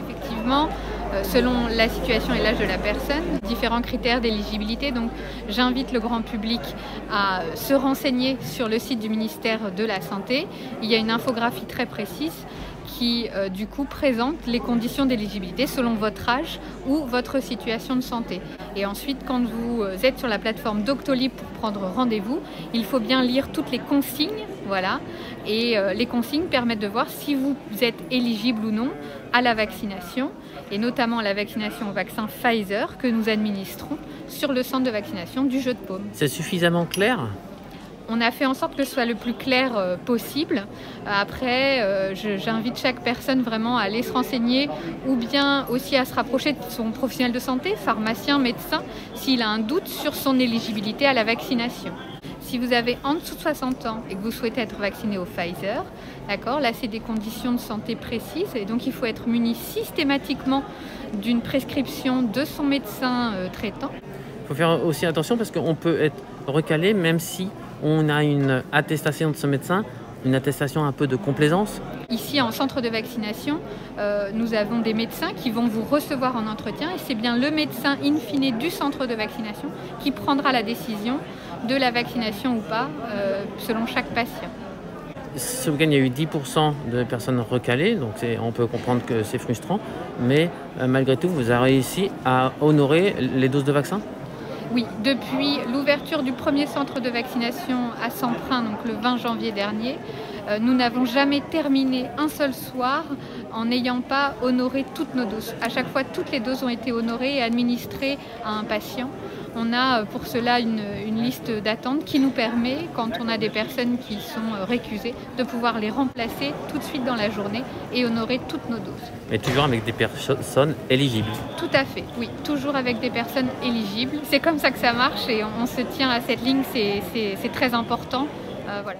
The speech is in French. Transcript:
systématiquement euh, selon la situation et l'âge de la personne, différents critères d'éligibilité. Donc j'invite le grand public à se renseigner sur le site du ministère de la Santé. Il y a une infographie très précise qui euh, du coup présente les conditions d'éligibilité selon votre âge ou votre situation de santé. Et ensuite, quand vous euh, êtes sur la plateforme Doctolib pour prendre rendez-vous, il faut bien lire toutes les consignes, voilà. Et euh, les consignes permettent de voir si vous êtes éligible ou non à la vaccination, et notamment la vaccination au vaccin Pfizer que nous administrons sur le centre de vaccination du Jeu de Paume. C'est suffisamment clair? On a fait en sorte que ce soit le plus clair euh, possible. Après, euh, j'invite chaque personne vraiment à aller se renseigner ou bien aussi à se rapprocher de son professionnel de santé, pharmacien, médecin, s'il a un doute sur son éligibilité à la vaccination. Si vous avez en dessous de 60 ans et que vous souhaitez être vacciné au Pfizer, d'accord, là c'est des conditions de santé précises et donc il faut être muni systématiquement d'une prescription de son médecin euh, traitant. Il faut faire aussi attention parce qu'on peut être recalé même si on a une attestation de ce médecin, une attestation un peu de complaisance. Ici, en centre de vaccination, euh, nous avons des médecins qui vont vous recevoir en entretien et c'est bien le médecin in fine du centre de vaccination qui prendra la décision de la vaccination ou pas euh, selon chaque patient. Ce week-end, il y a eu 10% de personnes recalées, donc on peut comprendre que c'est frustrant, mais euh, malgré tout, vous avez réussi à honorer les doses de vaccin? Oui, depuis l'ouverture du premier centre de vaccination à Samprin, donc le 20 janvier dernier, nous n'avons jamais terminé un seul soir en n'ayant pas honoré toutes nos doses. À chaque fois, toutes les doses ont été honorées et administrées à un patient. On a euh, pour cela une, liste d'attente qui nous permet, quand on a des personnes qui sont euh, récusées, de pouvoir les remplacer tout de suite dans la journée et honorer toutes nos doses. Mais toujours avec des personnes éligibles Tout à fait, oui, toujours avec des personnes éligibles. C'est comme ça que ça marche et on, se tient à cette ligne, c'est très important. voilà.